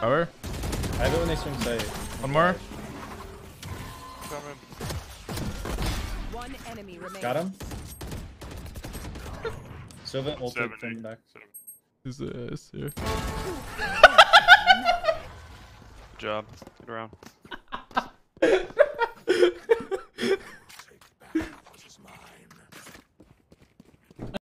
Cover. I have it when they swing side. One more. Coming. One enemy remains. Got him. Sylvan so ulted coming back. Who's this here? Good job. Get around.